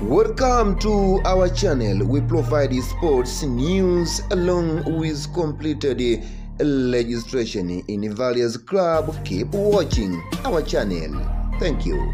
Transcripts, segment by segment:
Welcome to our channel. We provide sports news along with completed registration in various clubs. Keep watching our channel. Thank you.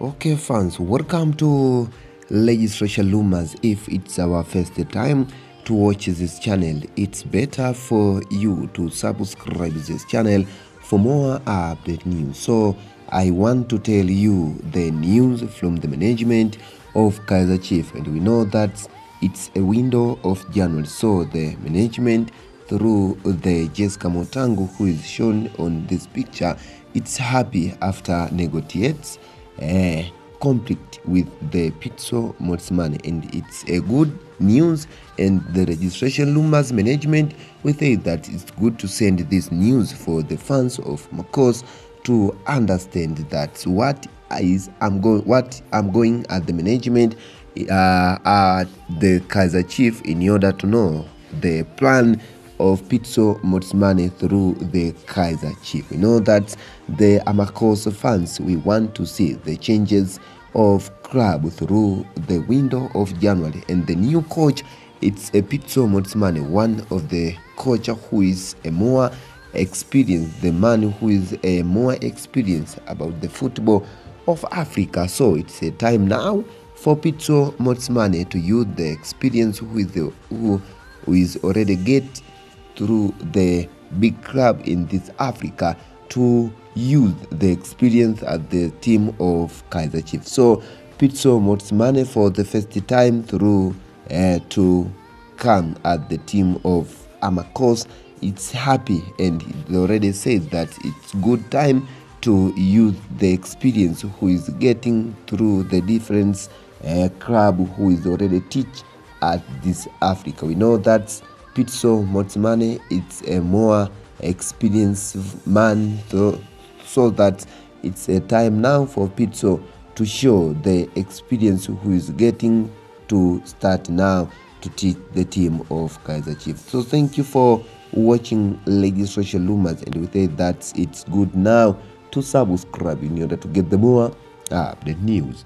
Okay, fans, welcome to Registration Rumors. If it's our first time to watch this channel, it's better for you to subscribe this channel for more update news. So, I want to tell you the news from the management of Kaiser Chief, and we know that it's a window of January. So, the management through the Jessica Motangu, who is shown on this picture, it's happy after negotiates uh, conflict with the Pitso Mosimane and it's a good news and the registration Lumas management we say that it's good to send this news for the fans of Makos to understand that what is I'm going what I'm going at the management uh, at the Kaizer Chief in order to know the plan of Pitso Mosimane through the Kaizer Chief. We know that the Amakos fans, we want to see the changes of club through the window of January. And the new coach, it's a Pitso Mosimane, one of the coach who is a more experienced, the man who is a more experienced about the football of Africa. So it's a time now for Pitso Mosimane to use the experience who is, the, who, who is already get through the big club in this Africa to use the experience at the team of Kaizer Chiefs. So Pitso Mosimane for the first time through uh, to come at the team of Amakos. It's happy and already said that it's good time to use the experience who is getting through the different uh, club who is already teach at this Africa. We know that Pitso Motimane it's a more experienced man so, so that it's a time now for Pitso to show the experience who is getting to start now to teach the team of Kaiser Chiefs. So thank you for watching registration rumors and we say that it's good now to subscribe in order to get the more update news.